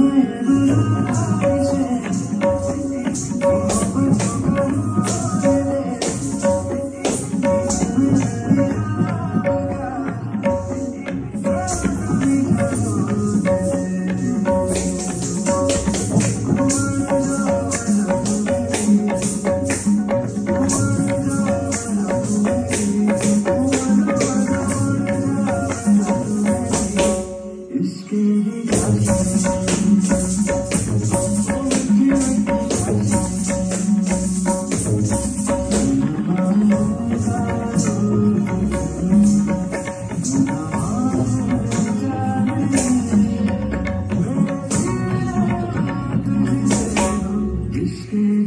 爱。Mm-hmm.